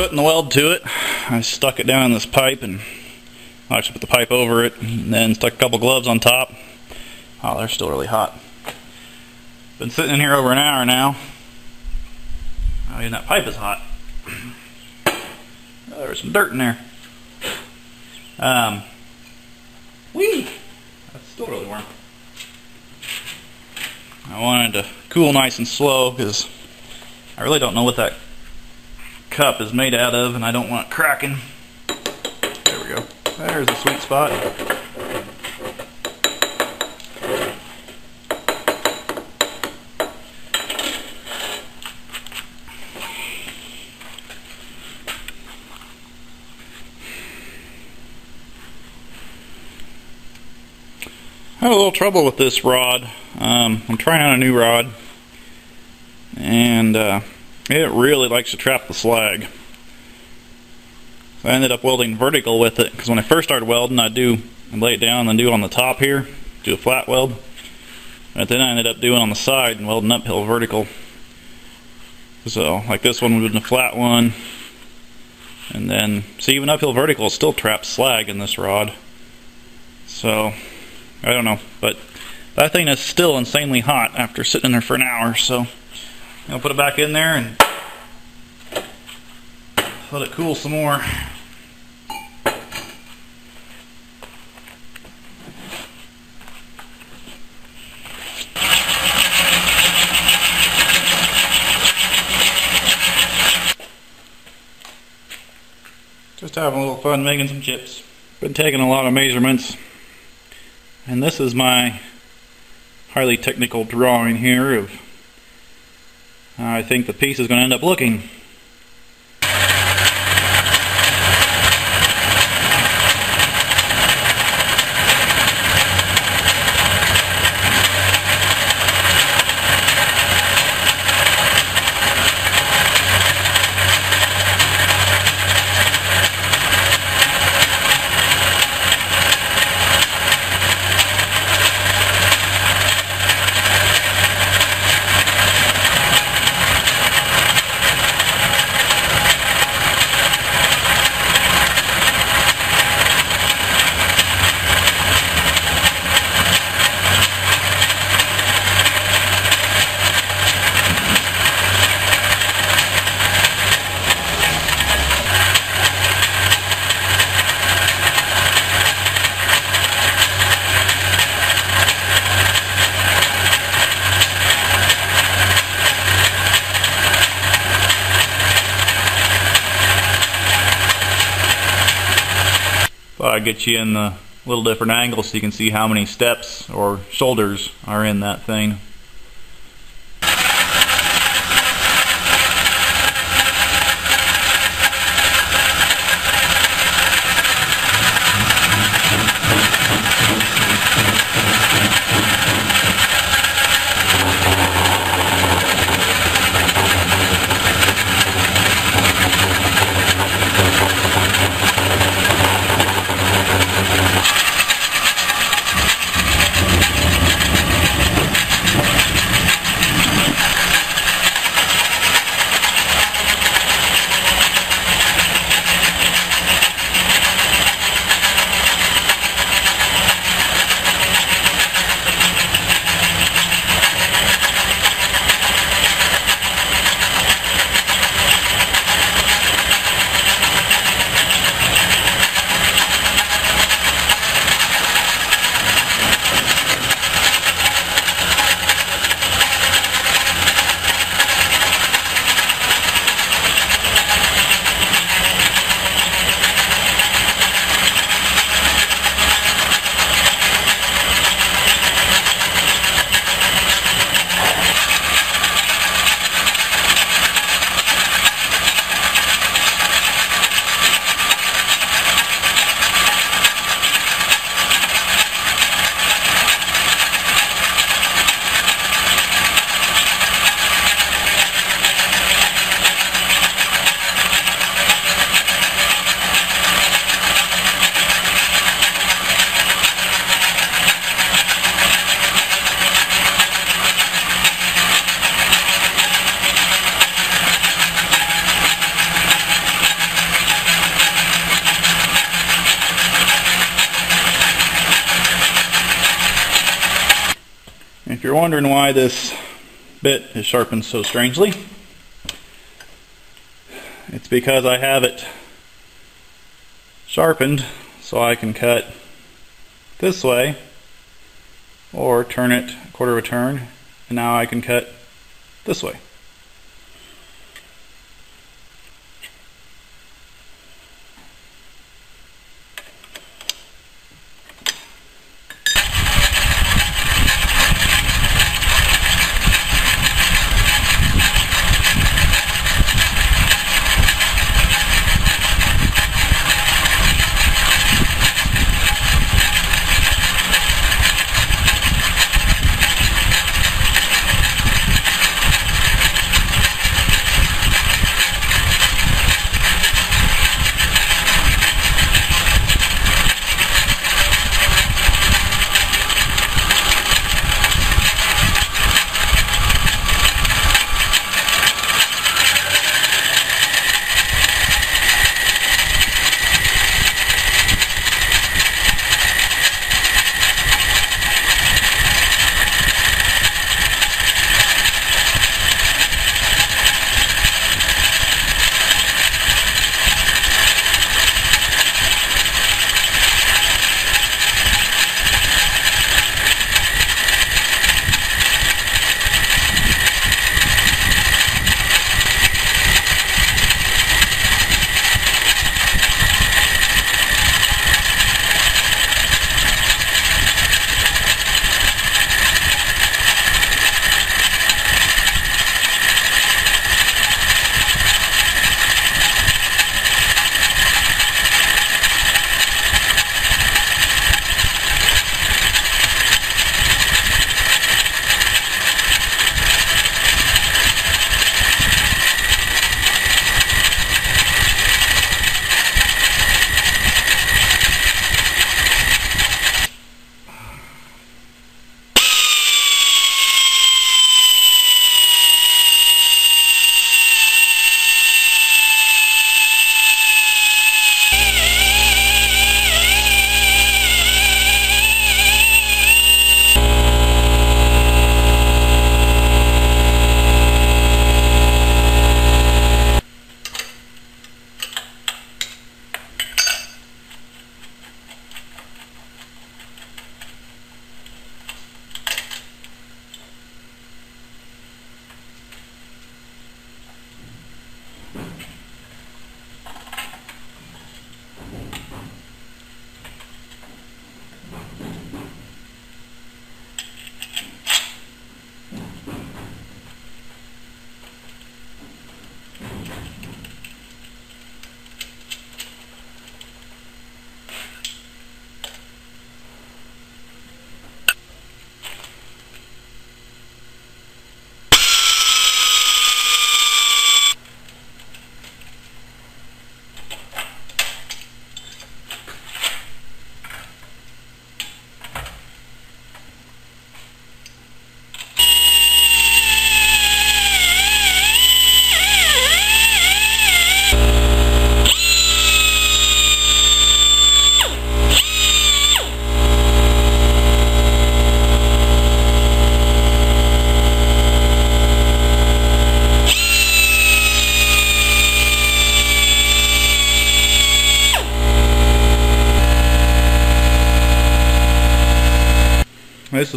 putting the weld to it, I stuck it down in this pipe and I actually put the pipe over it and then stuck a couple gloves on top. Oh, they're still really hot. Been sitting in here over an hour now. Oh, and that pipe is hot. Oh, there's some dirt in there. Um, whee! That's still really warm. I wanted to cool nice and slow because I really don't know what that cup is made out of and I don't want it cracking. There we go. There's a sweet spot. I had a little trouble with this rod. Um, I'm trying out a new rod and uh, it really likes to trap the slag. I ended up welding vertical with it because when I first started welding I'd do lay it down and then do on the top here, do a flat weld. But then I ended up doing on the side and welding uphill vertical. So like this one would have been a flat one. And then see even uphill vertical still traps slag in this rod. So I don't know, but that thing is still insanely hot after sitting in there for an hour, so I'll put it back in there and let it cool some more. Just having a little fun making some chips. Been taking a lot of measurements. And this is my highly technical drawing here of I think the piece is going to end up looking. I'd get you in a little different angle so you can see how many steps or shoulders are in that thing. If you're wondering why this bit is sharpened so strangely, it's because I have it sharpened so I can cut this way or turn it a quarter of a turn and now I can cut this way.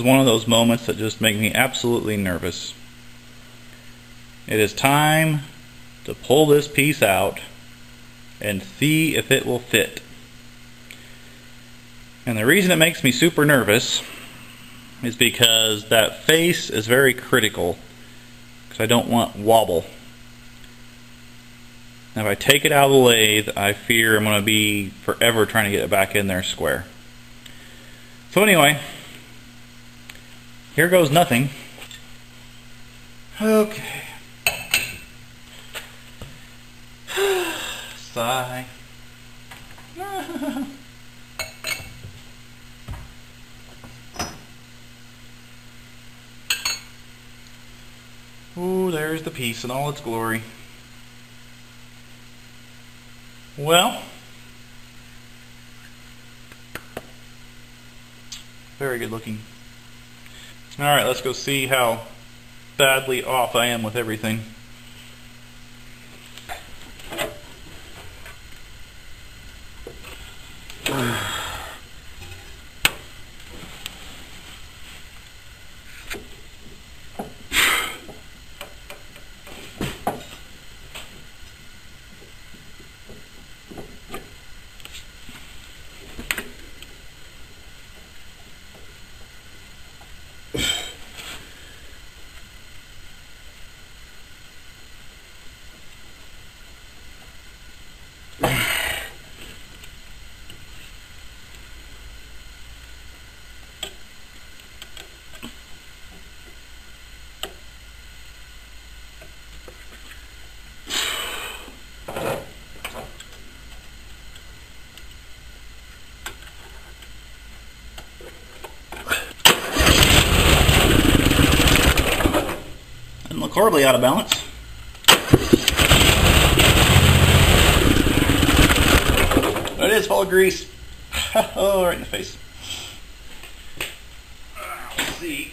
Is one of those moments that just make me absolutely nervous. It is time to pull this piece out and see if it will fit. And the reason it makes me super nervous is because that face is very critical because I don't want wobble. Now if I take it out of the lathe, I fear I'm going to be forever trying to get it back in there square. So anyway, here goes nothing. Okay. Sigh. Ooh, there's the piece in all its glory. Well, very good looking. Alright, let's go see how badly off I am with everything. Horribly out of balance. It is full of grease. oh, right in the face. Let's see.